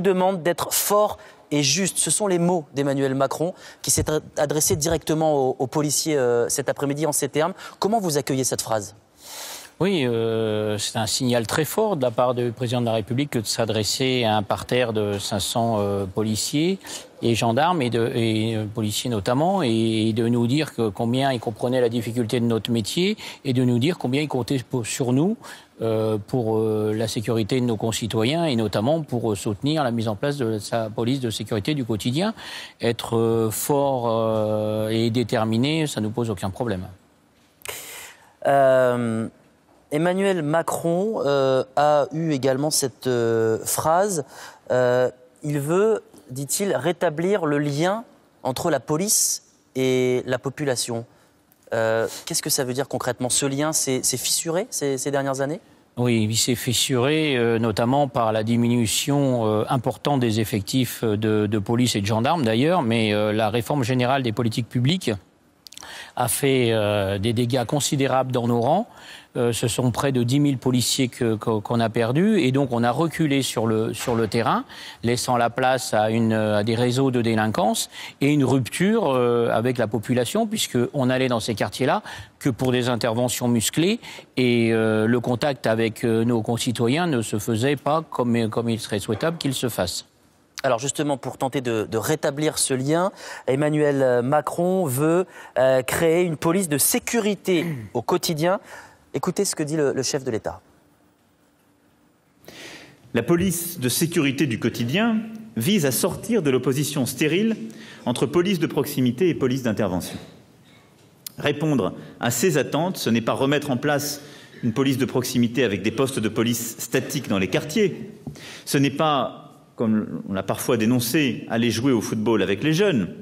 vous demande d'être fort et juste. Ce sont les mots d'Emmanuel Macron qui s'est adressé directement aux, policiers euh, cet après-midi en ces termes. Comment vous accueillez cette phrase? Oui, euh, c'est un signal très fort de la part du président de la République que de s'adresser à un parterre de 500 euh, policiers et gendarmes et, de, et euh, policiers notamment, et, de nous dire que combien ils comprenaient la difficulté de notre métier et de nous dire combien ils comptaient sur nous euh, pour euh, la sécurité de nos concitoyens et notamment pour soutenir la mise en place de sa police de sécurité du quotidien. Être fort et déterminé, ça ne nous pose aucun problème. Emmanuel Macron euh, a eu également cette euh, phrase. Euh, il veut, dit-il, rétablir le lien entre la police et la population. Qu'est-ce que ça veut dire concrètement Ce lien s'est fissuré ces, dernières années? Oui, il s'est fissuré notamment par la diminution importante des effectifs de, de, police et de gendarmes d'ailleurs, mais la réforme générale des politiques publiques a fait des dégâts considérables dans nos rangs. Euh, ce sont près de 10 000 policiers qu'on a perdus et donc on a reculé sur le, sur le terrain, laissant la place à, une, à des réseaux de délinquance et une rupture euh, avec la population puisqu'on allait dans ces quartiers-là que pour des interventions musclées et euh, le contact avec nos concitoyens ne se faisait pas comme, comme il serait souhaitable qu'il se fasse. Alors justement, pour tenter de, rétablir ce lien, Emmanuel Macron veut créer une police de sécurité au quotidien. Écoutez ce que dit le, chef de l'État. La police de sécurité du quotidien vise à sortir de l'opposition stérile entre police de proximité et police d'intervention. Répondre à ces attentes, ce n'est pas remettre en place une police de proximité avec des postes de police statiques dans les quartiers. Ce n'est pas, comme on l'a parfois dénoncé, aller jouer au football avec les jeunes.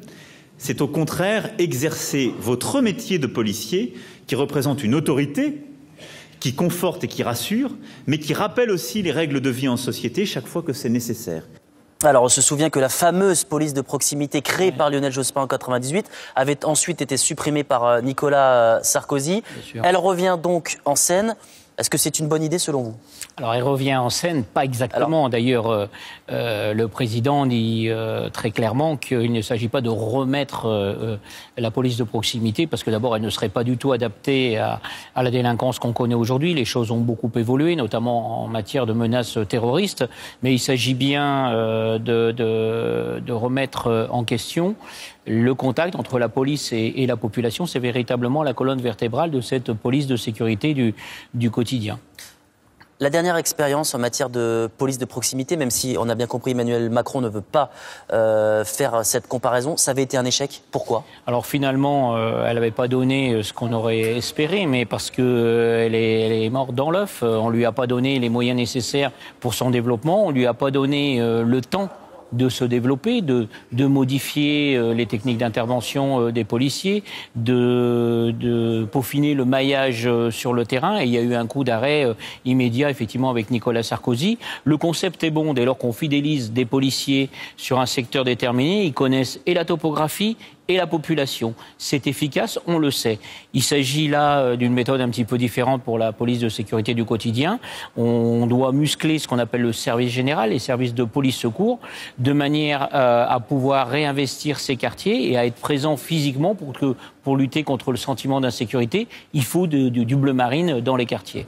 C'est au contraire exercer votre métier de policier qui représente une autorité qui conforte et qui rassure, mais qui rappelle aussi les règles de vie en société chaque fois que c'est nécessaire. Alors, on se souvient que la fameuse police de proximité créée par Lionel Jospin en 98 avait ensuite été supprimée par euh, Nicolas euh, Sarkozy. Elle revient donc en scène. Est-ce que c'est une bonne idée selon vous? Alors, elle revient en scène, pas exactement. D'ailleurs, euh, euh, le président dit euh, très clairement qu'il ne s'agit pas de remettre la police de proximité, parce que d'abord, elle ne serait pas du tout adaptée à, la délinquance qu'on connaît aujourd'hui. Les choses ont beaucoup évolué, notamment en matière de menaces terroristes. Mais il s'agit bien de, de, remettre en question le contact entre la police et, la population, c'est véritablement la colonne vertébrale de cette police de sécurité du, du quotidien. La dernière expérience en matière de police de proximité, même si on a bien compris Emmanuel Macron ne veut pas euh, faire cette comparaison, ça avait été un échec. Pourquoi? Alors finalement, euh, elle n'avait pas donné euh, ce qu'on aurait espéré, mais parce qu'elle elle est, est, morte dans l'œuf. On lui a pas donné les moyens nécessaires pour son développement. On lui a pas donné le temps de se développer, de, de modifier euh, les techniques d'intervention euh, des policiers, de, de, peaufiner le maillage euh, sur le terrain. Et il y a eu un coup d'arrêt immédiat, effectivement, avec Nicolas Sarkozy. Le concept est bon dès lors qu'on fidélise des policiers sur un secteur déterminé. Ils connaissent et la topographie et la population. C'est efficace, on le sait. Il s'agit là euh, d'une méthode un petit peu différente pour la police de sécurité du quotidien. On doit muscler ce qu'on appelle le service général, les services de police-secours, de manière euh, à pouvoir réinvestir ces quartiers et à être présent physiquement pour, que, pour lutter contre le sentiment d'insécurité. Il faut du bleu marine dans les quartiers.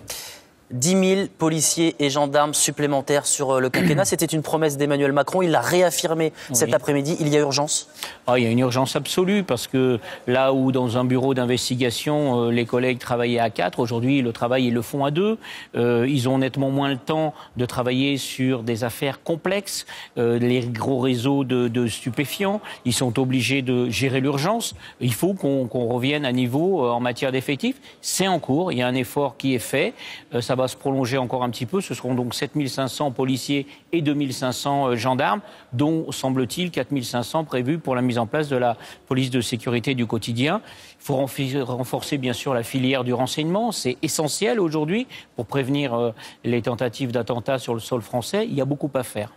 10 000 policiers et gendarmes supplémentaires sur euh, le quinquennat. C'était une promesse d'Emmanuel Macron. Il l'a réaffirmé cet après-midi. Il y a urgence ah, Il y a une urgence absolue parce que là où dans un bureau d'investigation, euh, les collègues travaillaient à quatre, aujourd'hui le travail ils le font à deux. Euh, ils ont nettement moins le temps de travailler sur des affaires complexes, les gros réseaux de, stupéfiants. Ils sont obligés de gérer l'urgence. Il faut qu'on revienne à niveau en matière d'effectifs. C'est en cours. Il y a un effort qui est fait. ça va se prolonger encore un petit peu. Ce seront donc 7500 policiers et 2500 euh, gendarmes, dont, semble-t-il, 4500 prévus pour la mise en place de la police de sécurité du quotidien. Il faut renforcer, bien sûr, la filière du renseignement. C'est essentiel aujourd'hui pour prévenir euh, les tentatives d'attentats sur le sol français. Il y a beaucoup à faire.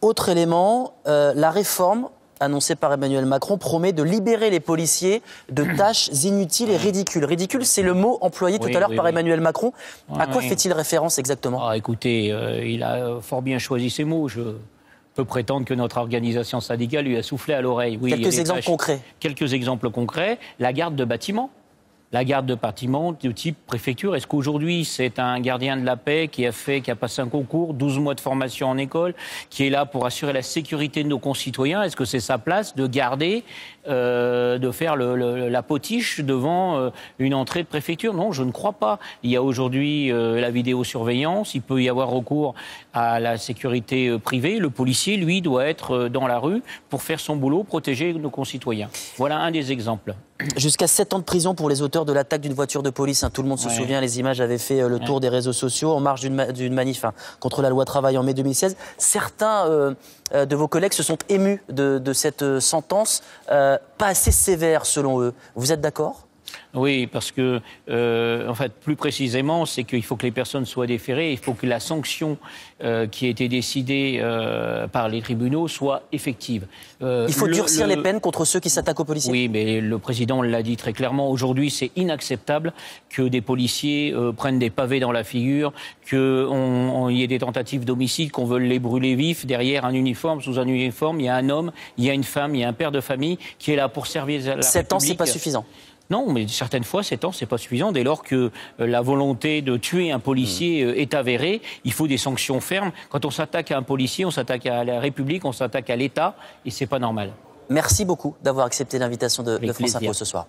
Autre élément, euh, la réforme annoncé par Emmanuel Macron promet de libérer les policiers de tâches inutiles et ridicules. Ridicule, c'est le mot employé tout à l'heure oui, par oui. Emmanuel Macron. à quoi fait-il référence exactement? Ah, écoutez, euh, il a fort bien choisi ses mots. Je peux prétendre que notre organisation syndicale lui a soufflé à l'oreille. Oui, Quelques exemples tâches- concrets. Quelques exemples concrets. La garde de bâtiment. La garde de bâtiment de type préfecture. Est-ce qu'aujourd'hui, c'est un gardien de la paix qui a fait, qui a passé un concours, 12 mois de formation en école, qui est là pour assurer la sécurité de nos concitoyens? Est-ce que c'est sa place de garder, euh, de faire le- le- la potiche devant euh, une entrée de préfecture Non, je ne crois pas. Il y a aujourd'hui euh, la vidéosurveillance. Il peut y avoir recours à la sécurité euh, privée. Le policier, lui, doit être euh, dans la rue pour faire son boulot, protéger nos concitoyens. Voilà un des exemples. Jusqu'à 7 ans de prison pour les auteurs de l'attaque d'une voiture de police. hein. Tout le monde se Ouais. souvient, les images avaient fait euh, le tour des réseaux sociaux en marge d'une ma- manif hein, contre la loi travail en mai 2016. Certains de vos collègues se sont émus de, de cette sentence, euh, pas assez sévère selon eux. Vous êtes d'accord? Oui, parce que, euh, en fait, plus précisément, c'est qu'il faut que les personnes soient déférées, il faut que la sanction euh, qui a été décidée euh, par les tribunaux soit effective. Euh, Il faut le- durcir le- les peines contre ceux qui s'attaquent aux policiers Oui, mais le président l'a dit très clairement. Aujourd'hui, c'est inacceptable que des policiers euh, prennent des pavés dans la figure, qu'il y ait des tentatives d'homicide, qu'on veuille les brûler vifs. Derrière un uniforme, sous un uniforme, il y a un homme, il y a une femme, il y a un père de famille qui est là pour servir la 7 ans, c'est pas suffisant. Non, mais certaines fois, 7 ans, c'est pas suffisant. Dès lors que euh, la volonté de tuer un policier euh, est avérée, il faut des sanctions fermes. Quand on s'attaque à un policier, on s'attaque à la République, on s'attaque à l'État, et c'est pas normal. Merci beaucoup d'avoir accepté l'invitation de, France plaisir. Info ce soir.